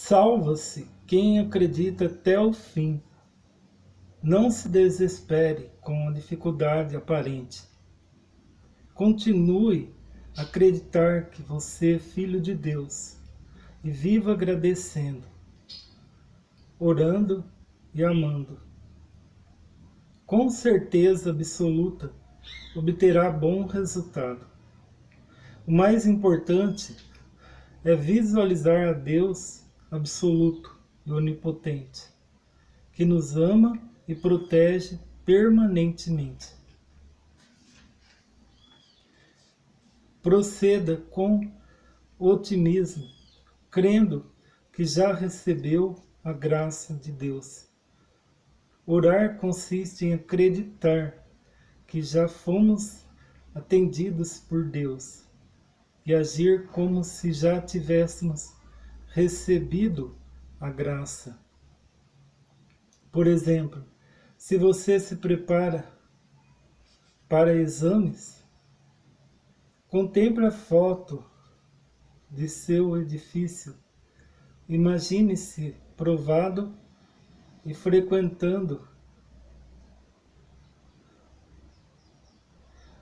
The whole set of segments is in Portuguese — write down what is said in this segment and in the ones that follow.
Salva-se quem acredita até o fim. Não se desespere com a dificuldade aparente. Continue a acreditar que você é filho de Deus e viva agradecendo, orando e amando. Com certeza absoluta, obterá bom resultado. O mais importante é visualizar a Deus absoluto e onipotente, que nos ama e protege permanentemente. Proceda com otimismo, crendo que já recebeu a graça de Deus. Orar consiste em acreditar que já fomos atendidos por Deus e agir como se já tivéssemos recebido a graça. Por exemplo, se você se prepara para exames, contemple a foto de seu edifício. Imagine-se provado e frequentando.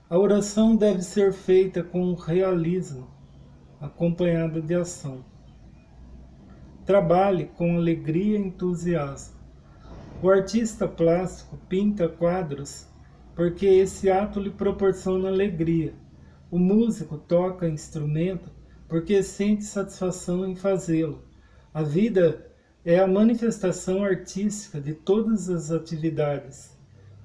A oração deve ser feita com realismo, acompanhada de ação. Trabalhe com alegria e entusiasmo. O artista plástico pinta quadros porque esse ato lhe proporciona alegria. O músico toca instrumento porque sente satisfação em fazê-lo. A vida é a manifestação artística de todas as atividades.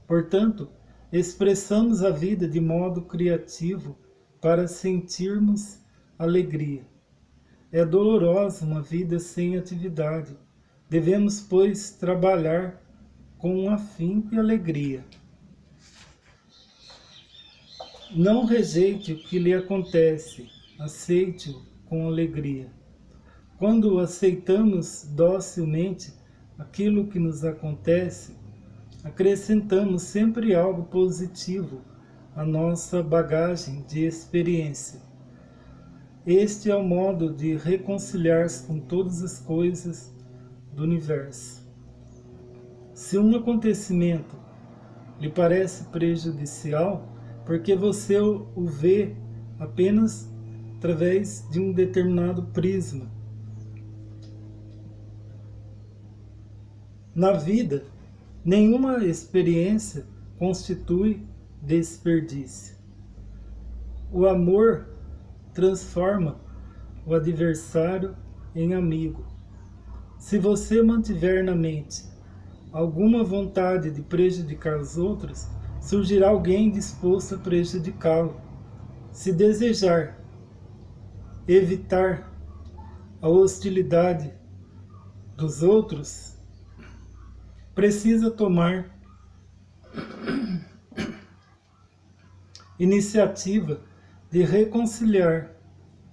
Portanto, expressamos a vida de modo criativo para sentirmos alegria. É dolorosa uma vida sem atividade. Devemos, pois, trabalhar com afinco e alegria. Não rejeite o que lhe acontece, aceite-o com alegria. Quando aceitamos docilmente aquilo que nos acontece, acrescentamos sempre algo positivo à nossa bagagem de experiência. Este é o modo de reconciliar-se com todas as coisas do universo. Se um acontecimento lhe parece prejudicial, porque você o vê apenas através de um determinado prisma. Na vida, nenhuma experiência constitui desperdício. O amor transforma o adversário em amigo. Se você mantiver na mente alguma vontade de prejudicar os outros, surgirá alguém disposto a prejudicá-lo. Se desejar evitar a hostilidade dos outros, precisa tomar iniciativa de reconciliar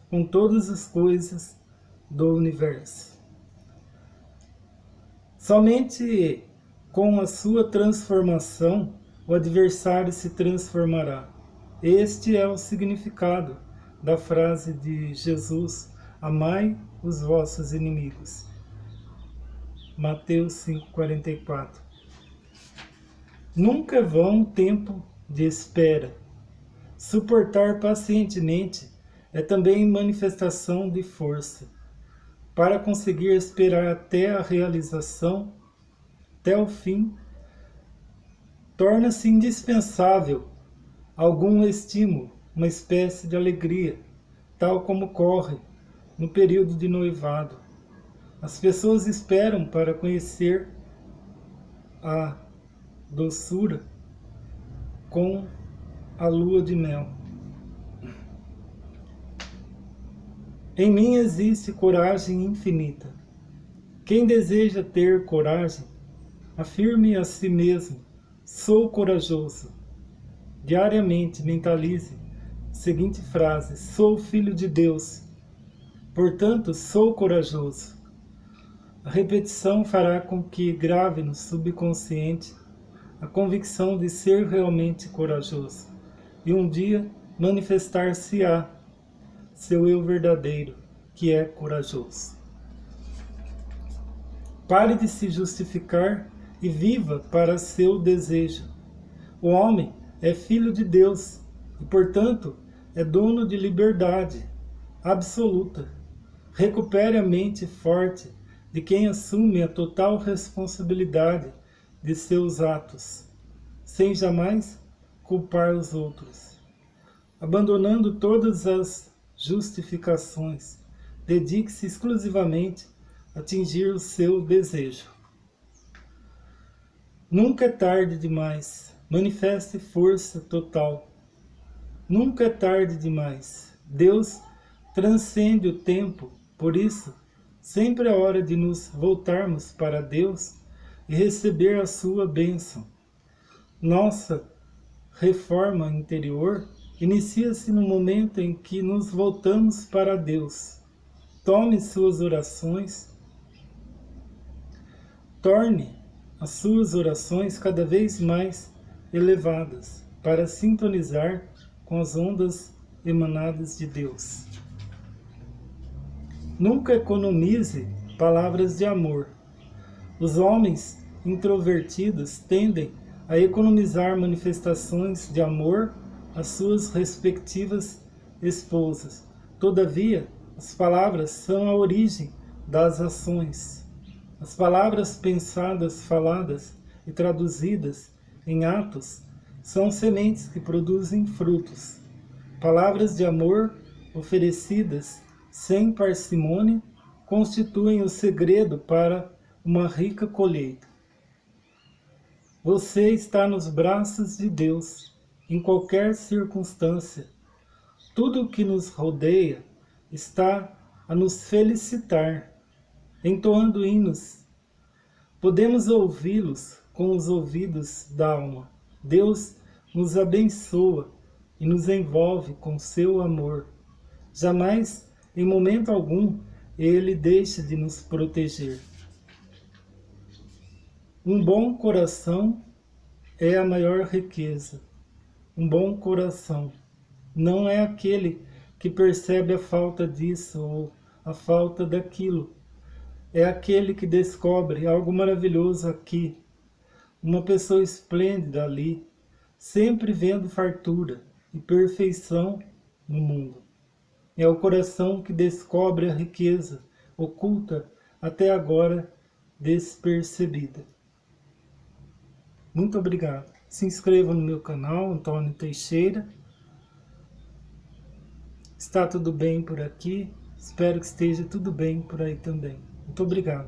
com todas as coisas do universo. Somente com a sua transformação, o adversário se transformará. Este é o significado da frase de Jesus: Amai os vossos inimigos. Mateus 5,44 Nunca é vão tempo de espera. Suportar pacientemente é também manifestação de força. Para conseguir esperar até a realização até o fim, torna-se indispensável algum estímulo, uma espécie de alegria, tal como ocorre no período de noivado. As pessoas esperam para conhecer a doçura com a lua de mel. Em mim existe coragem infinita. Quem deseja ter coragem Afirme a si mesmo: sou corajoso. Diariamente mentalize a seguinte frase: sou filho de Deus. Portanto, sou corajoso. A repetição fará com que grave no subconsciente a convicção de ser realmente corajoso e um dia manifestar-se-á seu eu verdadeiro, que é corajoso. Pare de se justificar e viva para seu desejo. O homem é filho de Deus e, portanto, é dono de liberdade absoluta. Recupere a mente forte de quem assume a total responsabilidade de seus atos, sem jamais culpar os outros. Abandonando todas as justificações, dedique-se exclusivamente a atingir o seu desejo. Nunca é tarde demais. Manifeste força total. Nunca é tarde demais. Deus transcende o tempo, por isso, sempre é hora de nos voltarmos para Deus e receber a sua bênção. Nossa reforma interior inicia-se no momento em que nos voltamos para Deus. Tome suas orações, torne as suas orações cada vez mais elevadas para sintonizar com as ondas emanadas de Deus. Nunca economize palavras de amor. Os homens introvertidos tendem a economizar manifestações de amor às suas respectivas esposas. Todavia, as palavras são a origem das ações. As palavras pensadas, faladas e traduzidas em atos são sementes que produzem frutos. Palavras de amor oferecidas sem parcimônia constituem o segredo para uma rica colheita. Você está nos braços de Deus em qualquer circunstância. Tudo o que nos rodeia está a nos felicitar, entoando hinos. Podemos ouvi-los com os ouvidos da alma. Deus nos abençoa e nos envolve com seu amor. Jamais, em momento algum, ele deixa de nos proteger. Um bom coração é a maior riqueza. Um bom coração não é aquele que percebe a falta disso ou a falta daquilo. É aquele que descobre algo maravilhoso aqui, uma pessoa esplêndida ali, sempre vendo fartura e perfeição no mundo. É o coração que descobre a riqueza oculta até agora despercebida. Muito obrigado. Se inscreva no meu canal, Antônio Teixeira. Está tudo bem por aqui? Espero que esteja tudo bem por aí também. Muito obrigado.